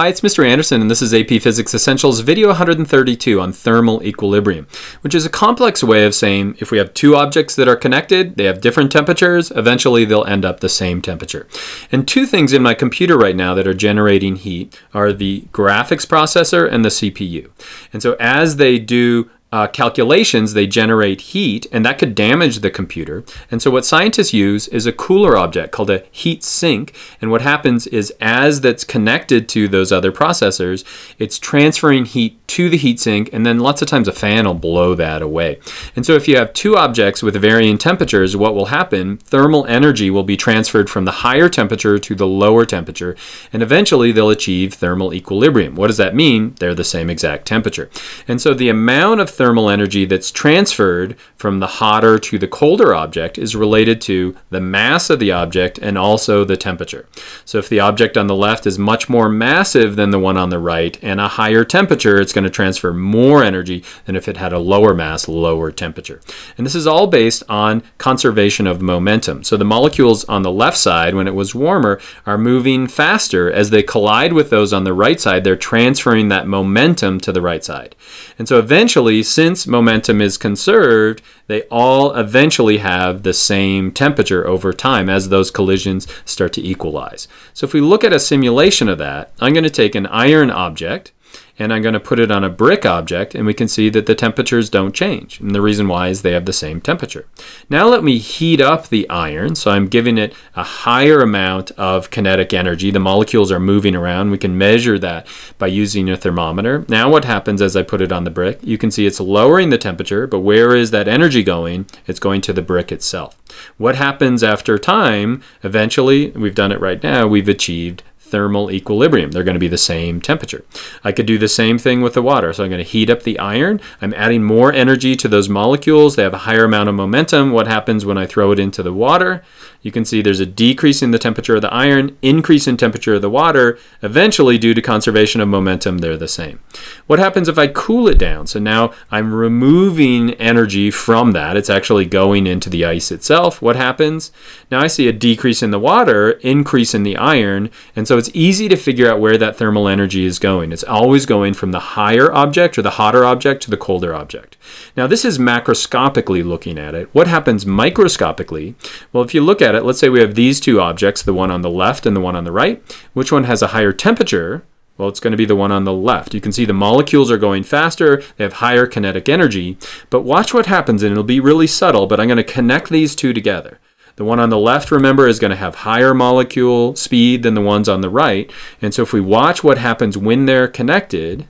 Hi, it's Mr. Andersen, and this is AP Physics Essentials video 132 on thermal equilibrium, which is a complex way of saying if we have two objects that are connected, they have different temperatures, eventually they'll end up the same temperature. And two things in my computer right now that are generating heat are the graphics processor and the CPU. And so as they do uh, calculations, they generate heat, and that could damage the computer. And so, what scientists use is a cooler object called a heat sink. And what happens is, as that's connected to those other processors, it's transferring heat to the heatsink, and then lots of times a fan will blow that away. And so, if you have two objects with varying temperatures, what will happen? Thermal energy will be transferred from the higher temperature to the lower temperature, and eventually they'll achieve thermal equilibrium. What does that mean? They're the same exact temperature. And so, the amount of thermal energy that's transferred from the hotter to the colder object is related to the mass of the object and also the temperature. So if the object on the left is much more massive than the one on the right and a higher temperature, it's going to transfer more energy than if it had a lower mass, lower temperature. And this is all based on conservation of momentum. So the molecules on the left side, when it was warmer, are moving faster. As they collide with those on the right side, they're transferring that momentum to the right side. And so eventually, since momentum is conserved, they all eventually have the same temperature over time as those collisions start to equalize. So if we look at a simulation of that, I'm going to take an iron object and I'm going to put it on a brick object and we can see that the temperatures don't change. And the reason why is they have the same temperature. Now let me heat up the iron. So I'm giving it a higher amount of kinetic energy. The molecules are moving around. We can measure that by using a thermometer. Now what happens as I put it on the brick? You can see it's lowering the temperature, but where is that energy going? It's going to the brick itself. What happens after time? Eventually, we've done it right now, we've achieved thermal equilibrium. They're going to be the same temperature. I could do the same thing with the water. So I'm going to heat up the iron. I'm adding more energy to those molecules. They have a higher amount of momentum. What happens when I throw it into the water? You can see there's a decrease in the temperature of the iron, increase in temperature of the water. Eventually, due to conservation of momentum, they're the same. What happens if I cool it down? So now I'm removing energy from that. It's actually going into the ice itself. What happens? Now I see a decrease in the water, increase in the iron, and so it's easy to figure out where that thermal energy is going. It's always going from the higher object or the hotter object to the colder object. Now this is macroscopically looking at it. What happens microscopically? Well, if you look at it, let's say we have these two objects, the one on the left and the one on the right. Which one has a higher temperature? Well, it's going to be the one on the left. You can see the molecules are going faster, they have higher kinetic energy. But watch what happens, and it'll be really subtle, but I'm going to connect these two together. The one on the left, remember, is going to have higher molecule speed than the ones on the right. And so if we watch what happens when they're connected,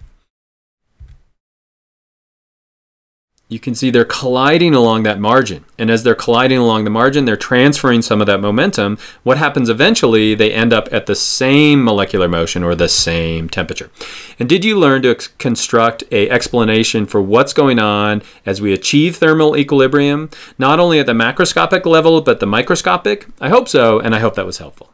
you can see they're colliding along that margin. And as they're colliding along the margin, they're transferring some of that momentum. What happens eventually, they end up at the same molecular motion or the same temperature. And did you learn to construct a explanation for what's going on as we achieve thermal equilibrium, not only at the macroscopic level, but the microscopic? I hope so, and I hope that was helpful.